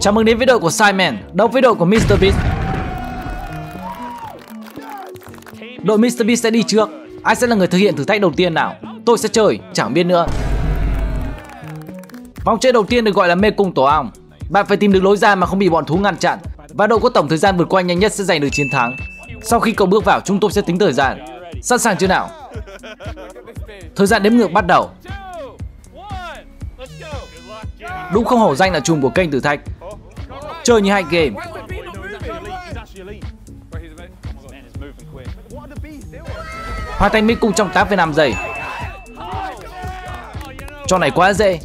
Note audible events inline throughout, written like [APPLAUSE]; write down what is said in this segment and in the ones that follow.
Chào mừng đến với đội của Simon, đấu với đội của Mr. Beast. Đội Mr. Beast sẽ đi trước. Ai sẽ là người thực hiện thử thách đầu tiên nào? Tôi sẽ chơi, chẳng biết nữa. Vòng chơi đầu tiên được gọi là mê cung tổ ong. Bạn phải tìm được lối ra mà không bị bọn thú ngăn chặn và đội có tổng thời gian vượt qua nhanh nhất sẽ giành được chiến thắng. Sau khi cậu bước vào, chúng tôi sẽ tính thời gian. Sẵn sàng chưa nào? Thời gian đếm ngược bắt đầu. Đúng không hổ danh là trùm của kênh tử thạch, Chơi như hai game. Hoàn thành mỹ cung trong 8,5 giây. Trò này quá dễ.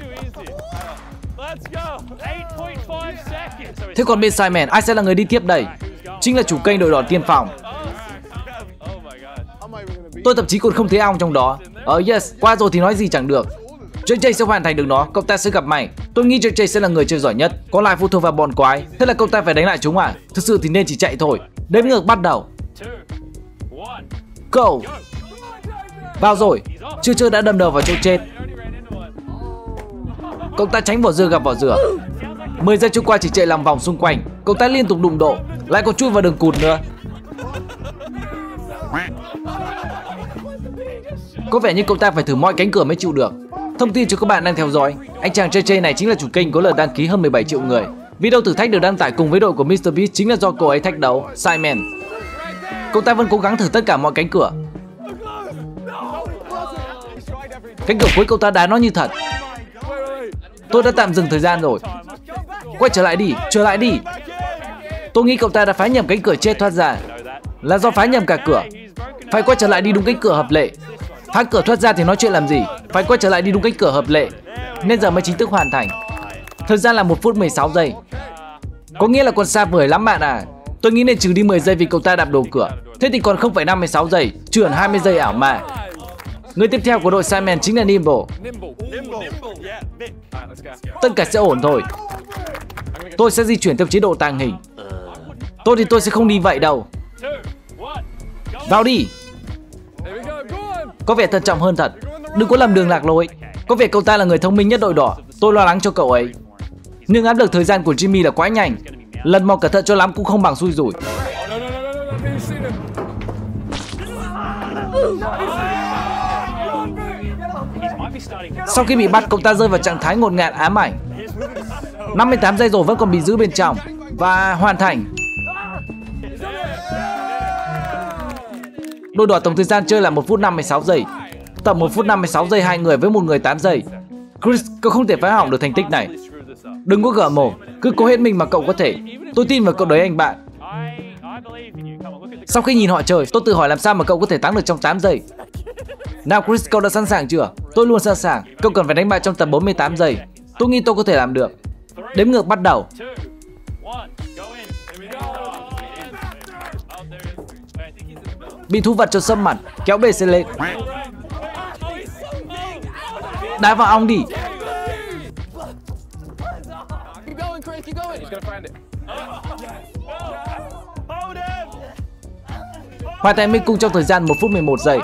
Thế còn bên Simon, ai sẽ là người đi tiếp đây? Chính là chủ kênh đội đỏ tiên phong. Tôi thậm chí còn không thấy ong trong đó. Ờ uh, yes, qua rồi thì nói gì chẳng được. JJ sẽ hoàn thành được nó, cậu ta sẽ gặp mày. Tôi nghĩ JJ sẽ là người chơi giỏi nhất, có lại phụ thuộc vào bọn quái. Thế là cậu ta phải đánh lại chúng à? Thực sự thì nên chỉ chạy thôi. Đếm ngược bắt đầu. Go. Vào rồi, chưa chưa đã đâm đầu vào chỗ chết. Cậu ta tránh vỏ dừa gặp vỏ dừa 10 giây trôi qua chỉ chạy làm vòng xung quanh Cậu ta liên tục đụng độ Lại còn chui vào đường cụt nữa Có vẻ như cậu ta phải thử mọi cánh cửa mới chịu được Thông tin cho các bạn đang theo dõi. Anh chàng JJ này chính là chủ kênh có lượt đăng ký hơn 17 triệu người. Video thử thách được đăng tải cùng với đội của MrBeast chính là do cô ấy thách đấu Simon. Cậu ta vẫn cố gắng thử tất cả mọi cánh cửa. Cánh cửa cuối cậu ta đá nó như thật. Tôi đã tạm dừng thời gian rồi. Quay trở lại đi, trở lại đi. Tôi nghĩ cậu ta đã phá nhầm cánh cửa chết thoát ra. Là do phá nhầm cả cửa. Phải quay trở lại đi đúng cánh cửa hợp lệ. Phá cửa thoát ra thì nói chuyện làm gì? Phải quay trở lại đi đúng cánh cửa hợp lệ Nên giờ mới chính thức hoàn thành. Thời gian là 1 phút 16 giây. Có nghĩa là còn xa vời lắm bạn à? Tôi nghĩ nên trừ đi 10 giây vì cậu ta đạp đổ cửa. Thế thì còn 0,56 giây Trừ hẳn 20 giây ảo mà Người tiếp theo của đội Simon chính là Nimble. Tất cả sẽ ổn thôi. Tôi sẽ di chuyển theo chế độ tàng hình. Tôi thì tôi sẽ không đi vậy đâu. Vào đi. Có vẻ thận trọng hơn thật. Đừng có làm đường lạc lối. Có vẻ cậu ta là người thông minh nhất đội đỏ. Tôi lo lắng cho cậu ấy. Nhưng áp lực thời gian của Jimmy là quá nhanh. Lần mò cẩn thận cho lắm cũng không bằng xui rủi. Sau khi bị bắt, cậu ta rơi vào trạng thái ngột ngạt ám ảnh. 58 giây rồi vẫn còn bị giữ bên trong. Và hoàn thành. Đội đỏ tổng thời gian chơi là 1 phút 56 giây tầm 1 phút 56 giây hai người với một người 8 giây. Chris, cậu không thể phá hỏng được thành tích này. Đừng có gở mồm Cứ cố hết mình mà cậu có thể. Tôi tin vào cậu đấy anh bạn. Sau khi nhìn họ chơi Tôi tự hỏi làm sao mà cậu có thể thắng được trong 8 giây. Nào Chris, cậu đã sẵn sàng chưa? Tôi luôn sẵn sàng. Cậu cần phải đánh bại trong tầm 48 giây. Tôi nghĩ tôi có thể làm được. Đếm ngược bắt đầu. Bị thu vật cho sâm mặt Kéo bề xe lên. Đá vào ong đi. Hoàn thành minh cung trong thời gian 1 phút 11 giây.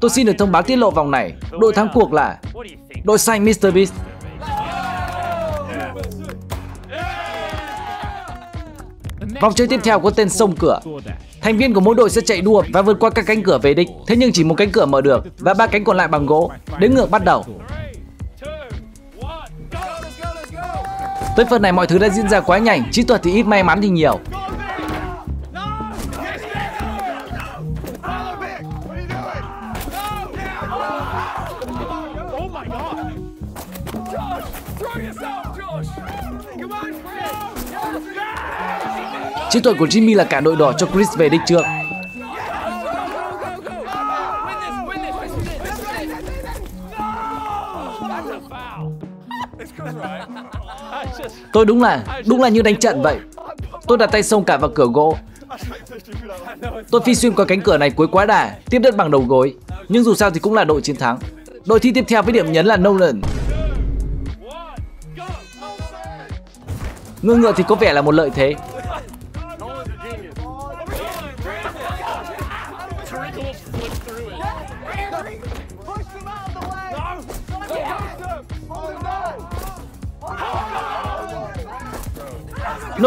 Tôi xin được thông báo tiết lộ vòng này. Đội thắng cuộc là Đội xanh Mr Beast. Vòng chơi tiếp theo có tên sông cửa Thành viên của mỗi đội sẽ chạy đua và vượt qua các cánh cửa về đích. Thế nhưng chỉ một cánh cửa mở được Và ba cánh còn lại bằng gỗ. Đến ngược bắt đầu. Tới phần này mọi thứ đã diễn ra quá nhanh. Chiến thuật thì ít may mắn thì nhiều. Chiến thuật của Jimmy là cả đội đỏ cho Chris về đích trước. Tôi đúng là, đúng là như đánh trận vậy. Tôi đặt tay xông cả vào cửa gỗ. Tôi phi xuyên qua cánh cửa này cuối quá đà, tiếp đất bằng đầu gối. Nhưng dù sao thì cũng là đội chiến thắng. Đội thi tiếp theo với điểm nhấn là Nolan. Ngư ngựa thì có vẻ là một lợi thế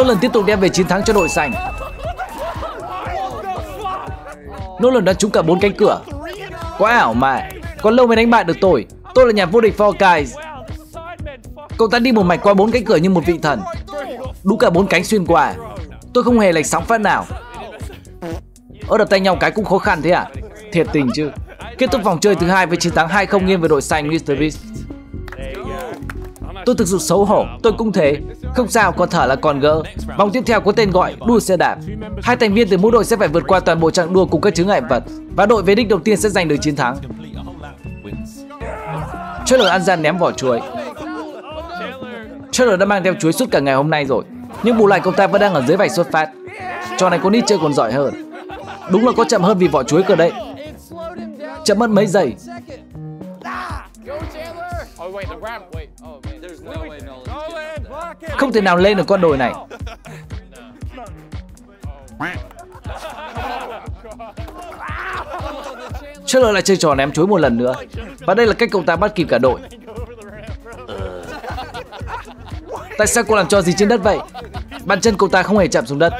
Nolan tiếp tục đem về chiến thắng cho đội xanh. Nolan đã trúng cả bốn cánh cửa. Quá ảo mà, còn lâu mới đánh bại được tôi. Tôi là nhà vô địch Fall Guys. Cậu ta đi một mạch qua bốn cánh cửa như một vị thần. Đúng cả bốn cánh xuyên qua. Tôi không hề lệch sóng phát nào. Ở đập tay nhau cái cũng khó khăn thế à? Thiệt tình chứ. Kết thúc vòng chơi thứ hai với chiến thắng 2-0 nghiêng về đội xanh Mr. Beast. Tôi thực sự xấu hổ, tôi cũng thế. Không sao, còn thở là còn gỡ. Vòng tiếp theo có tên gọi đua xe đạp. Hai thành viên từ mỗi đội sẽ phải vượt qua toàn bộ chặng đua cùng các chướng ngại vật và đội về đích đầu tiên sẽ giành được chiến thắng. Trailer ăn gian ném vỏ chuối. Trailer đã mang theo chuối suốt cả ngày hôm nay rồi, nhưng bù lại cậu ta vẫn đang ở dưới vạch xuất phát. Trò này có nít chơi còn giỏi hơn. Đúng là có chậm hơn vì vỏ chuối cơ đấy. Chậm mất mấy giây. Không thể nào lên được con đồi này. Chandler lại chơi trò ném chuối một lần nữa. Và đây là cách cậu ta bắt kịp cả đội. Tại sao cô làm cho gì trên đất vậy? Bàn chân cậu ta không hề chạm xuống đất.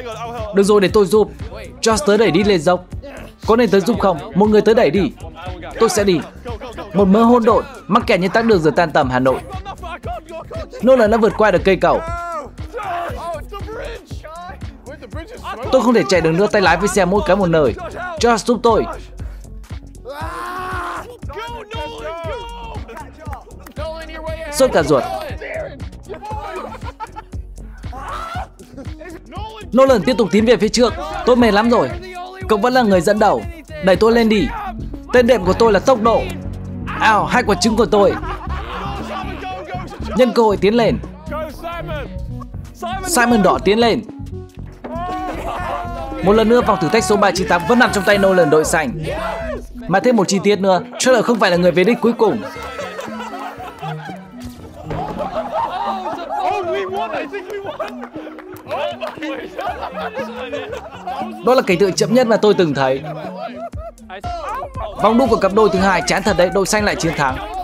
Được rồi, để tôi giúp. Josh tới đẩy đi lên dốc. Có nên tới giúp không? Một người tới đẩy đi. Tôi sẽ đi. Một mớ hôn độn, Mắc kẹt như tắc đường giờ tan tầm Hà Nội. Nolan đã vượt qua được cây cầu. Tôi không thể chạy được nữa, tay lái với xe mỗi cái một nơi. Josh giúp tôi. Sốt cả ruột. Nolan tiếp tục tiến về phía trước. Tôi mệt lắm rồi. Cậu vẫn là người dẫn đầu. Đẩy tôi lên đi. Tên đệm của tôi là tốc độ. Ao, hai quả trứng của tôi. Nhân cơ hội tiến lên. Simon. Đỏ tiến lên. Một lần nữa vòng thử thách số 398 vẫn nằm trong tay Nolan đội xanh. Mà thêm một chi tiết nữa Trailer không phải là người về đích cuối cùng. Đó là cảnh tượng chậm nhất mà tôi từng thấy. Vòng đua của cặp đôi thứ hai chán thật đấy, đội xanh lại chiến thắng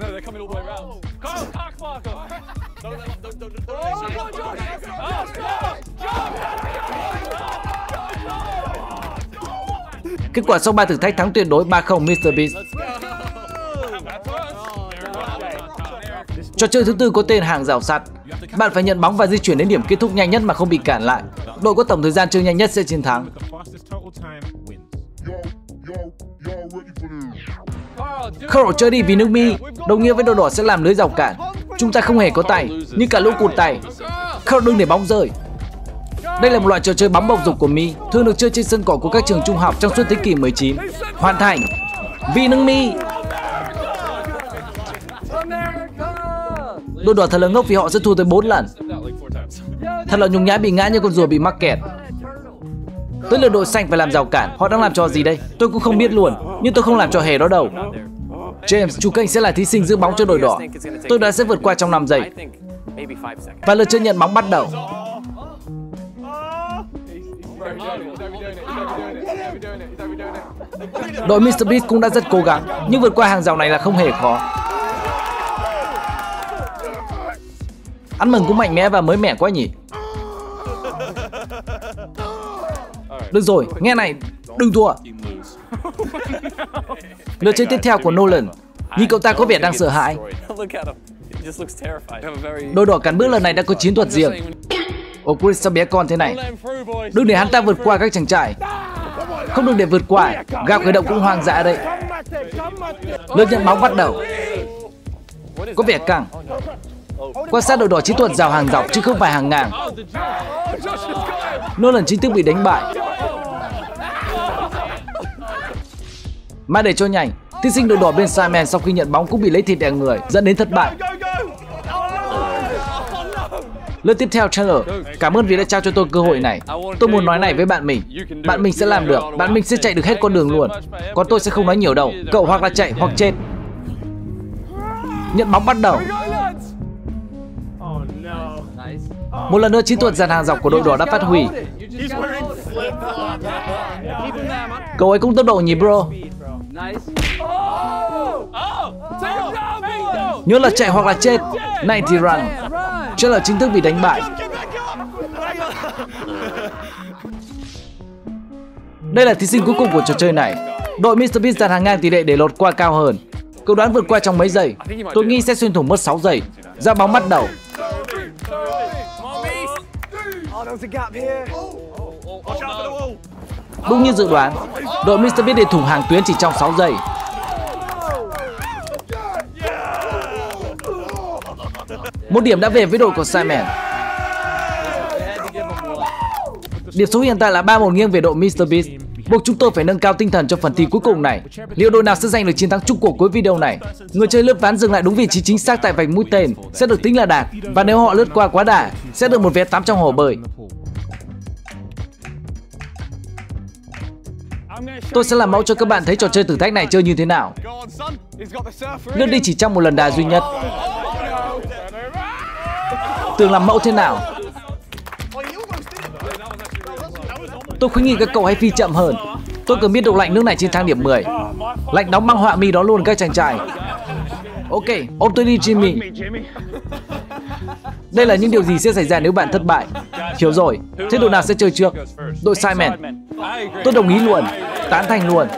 No, they're coming all the way around. Go, Cockmarker! [LAUGHS] Don't let them, don't, don't, don't, don't, don't, Kết quả sau 3 thử thách thắng tuyệt đối 3-0 Mr. Beast. Trò chơi thứ tư có tên hàng rào sắt. Bạn phải nhận bóng và di chuyển đến điểm kết thúc nhanh nhất mà không bị cản lại. Đội có tổng thời gian chơi nhanh nhất sẽ chiến thắng. Carl chơi đi vì nước Mi, đồng nghĩa với đội đỏ sẽ làm lưới rào cản. Chúng ta không hề có tay, như cả lũ cụt tay. Không đừng để bóng rơi. Đây là một loại trò chơi bóng bầu dục của Mi, thường được chơi trên sân cỏ của các trường trung học trong suốt thế kỷ 19. Hoàn thành. Vì nâng Mi. Đội đỏ thật là ngốc vì họ sẽ thua tới 4 lần. Thật là nhung nhã bị ngã như con rùa bị mắc kẹt. Tới lượt đội xanh phải làm rào cản Họ đang làm trò gì đây Tôi cũng không biết luôn Nhưng tôi không làm trò hề đó đâu James, chủ kênh sẽ là thí sinh giữ bóng cho đội đỏ. Tôi đoán sẽ vượt qua trong 5 giây. Và lượt chơi nhận bóng bắt đầu. Đội Mr. Beast cũng đã rất cố gắng Nhưng vượt qua hàng rào này là không hề khó. Ăn mừng cũng mạnh mẽ và mới mẻ quá nhỉ. Được rồi, nghe này, đừng thua. [LAUGHS] Lượt chơi tiếp theo của Nolan. Nhưng cậu ta có vẻ đang sợ hãi. Đôi đỏ cắn bước lần này đã có chiến thuật riêng. Ồ Chris sao bé con thế này? Đừng để hắn ta vượt qua các chàng trai. Không được để vượt qua. Gạo khởi động cũng hoang dã đây Lượt nhận bóng bắt đầu. Có vẻ căng. Quan sát đội đỏ chiến thuật rào hàng dọc chứ không phải hàng ngang. Nolan chính thức bị đánh bại Mà để cho nhanh, thí sinh đội đỏ bên Simon sau khi nhận bóng cũng bị lấy thịt đè người, dẫn đến thất bại. Lượt tiếp theo Chandler, cảm ơn vì đã trao cho tôi cơ hội này. Tôi muốn nói này với bạn mình. Bạn mình sẽ làm được, bạn mình sẽ chạy được hết con đường luôn. Còn tôi sẽ không nói nhiều đâu. Cậu hoặc là chạy hoặc chết. Nhận bóng bắt đầu. Một lần nữa chiến thuật dàn hàng dọc của đội đỏ đã phát huy. Cậu ấy cũng tốc độ nhỉ bro Nhớ là chạy hoặc là chết Này thì run. Chắc là chính thức bị đánh bại. [LAUGHS] Đây là thí sinh cuối cùng của trò chơi này. Đội Mr. Beast đặt hàng ngang tỷ lệ để lọt qua cao hơn. Cậu đoán vượt qua trong mấy giây? Tôi nghĩ sẽ xuyên thủng mất 6 giây. Ra bóng bắt đầu Đúng như dự đoán, Đội Mr. Beast để thủng hàng tuyến chỉ trong 6 giây Một điểm đã về với đội của Simon Điểm số hiện tại là 3-1 nghiêng về đội Mr. Beast buộc chúng tôi phải nâng cao tinh thần cho phần thi cuối cùng này. Liệu đội nào sẽ giành được chiến thắng chung cuộc cuối video này? Người chơi lướt ván dừng lại đúng vị trí chính xác tại vạch mũi tên sẽ được tính là đạt và nếu họ lướt qua quá đà, sẽ được một vé tắm trong hồ bơi. Tôi sẽ làm mẫu cho các bạn thấy trò chơi thử thách này chơi như thế nào. Lướt đi chỉ trong một lần đà duy nhất. Tường làm mẫu thế nào? Tôi khuyến nghị các cậu hãy phi chậm hơn. Tôi cần biết độ lạnh nước này trên thang điểm 10. Lạnh đóng băng họa mi đó luôn các chàng trai. Ok, ôm tôi đi Jimmy. Đây là những điều gì sẽ xảy ra nếu bạn thất bại. Hiểu rồi, thế đội nào sẽ chơi trước? Đội Simon. Tôi đồng ý luôn, tán thành luôn.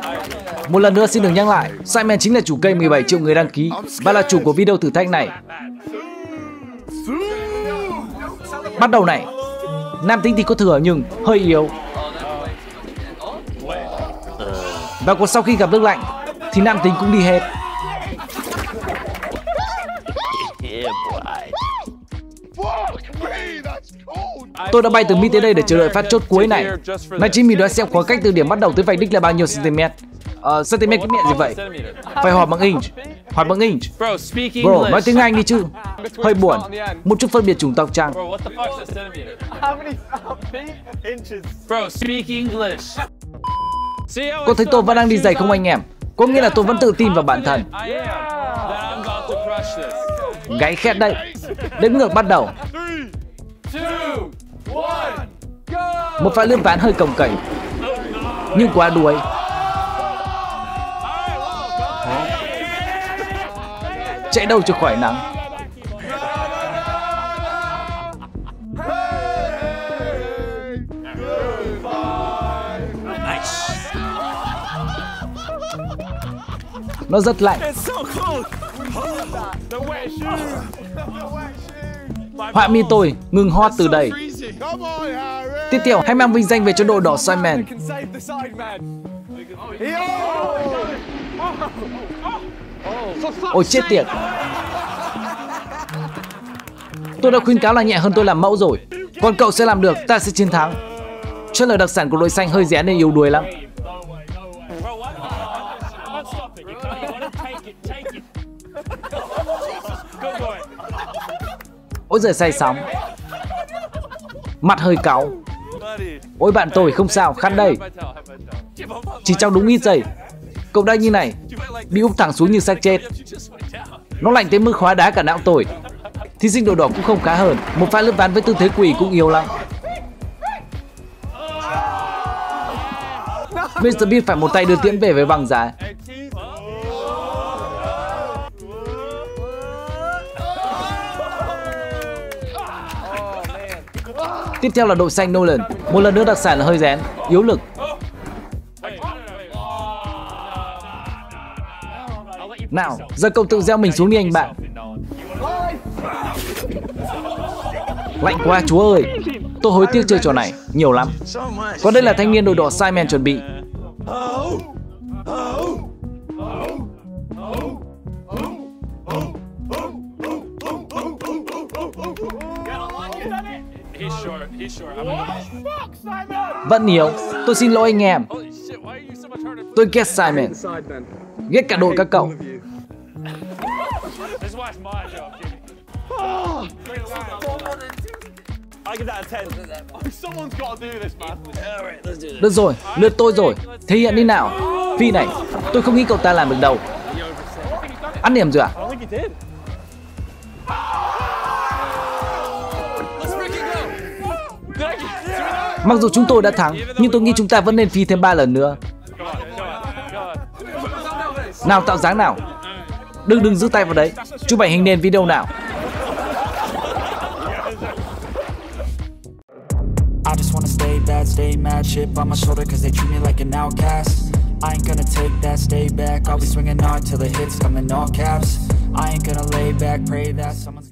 Một lần nữa xin được nhắc lại, Simon chính là chủ kênh 17 triệu người đăng ký và là chủ của video thử thách này. Bắt đầu này. Nam tính thì có thừa nhưng hơi yếu. Và còn sau khi gặp nước lạnh thì nam tính cũng đi hết. Tôi đã bay từ Mỹ tới đây để chờ đợi phát chốt cuối này. Nói chính mình đoán xem khoảng cách từ điểm bắt đầu tới vạch đích là bao nhiêu cm. Ờ, cm cái miệng gì vậy? Phải hỏi bằng inch. Hỏi bằng inch. Bro, nói tiếng Anh đi chứ. Hơi buồn. Một chút phân biệt chủng tộc chăng? Có thấy tôi vẫn đang đi giày không anh em? Có nghĩa là tôi vẫn tự tin vào bản thân. Gáy khét đây. Đếm ngược bắt đầu. Một pha lướt ván hơi cồng kềnh Nhưng quá đuối. Chạy đâu cho khỏi nắng. Nó rất lạnh. Họa mi tôi ngừng hot từ đây. Tiếp theo hãy mang vinh danh về cho đội đỏ Simon. Ôi chết tiệt. Tôi đã khuyên cáo là nhẹ hơn tôi làm mẫu rồi. Còn cậu sẽ làm được, ta sẽ chiến thắng. Chân lời đặc sản của đội xanh hơi rẻ nên yếu đuối lắm. Ôi giời say sóng. Mặt hơi cáu. Ôi, bạn tôi không sao khăn đây. Chỉ trong đúng ít giây, Cậu đang như này, Bị úp thẳng xuống như xác chết. Nó lạnh tới mức khóa đá cả não tôi. Thí sinh đồ đỏ cũng không khá hơn. Một pha lướt ván với tư thế quỷ cũng yếu lắm. Mr. Beast phải một tay đưa tiễn về với bằng giá. Tiếp theo là đội xanh Nolan. Một lần nữa đặc sản là hơi rén, yếu lực. Nào, giờ cậu tự gieo mình xuống đi anh bạn. Lạnh quá chúa ơi. Tôi hối tiếc chơi trò này, nhiều lắm. Còn đây là thanh niên đội đỏ Simon chuẩn bị. Vẫn nhiều, tôi xin lỗi anh em. Tôi ghét Simon. Ghét cả đội các cậu. Được rồi, lượt tôi rồi. Thể hiện đi nào. Phi này, tôi không nghĩ cậu ta làm được đâu. Ăn điểm rồi à? Mặc dù chúng tôi đã thắng, nhưng tôi nghĩ chúng ta vẫn nên phi thêm 3 lần nữa. Nào tạo dáng nào. Đừng đừng giữ tay vào đấy. Chụp ảnh hình nền video nào. I just wanna stay bad, stay mad, chip on my shoulder cause they treat me like an outcast I ain't gonna take that, stay back, I'll be swinging hard till the hits come in all caps I ain't gonna lay back, pray that someone's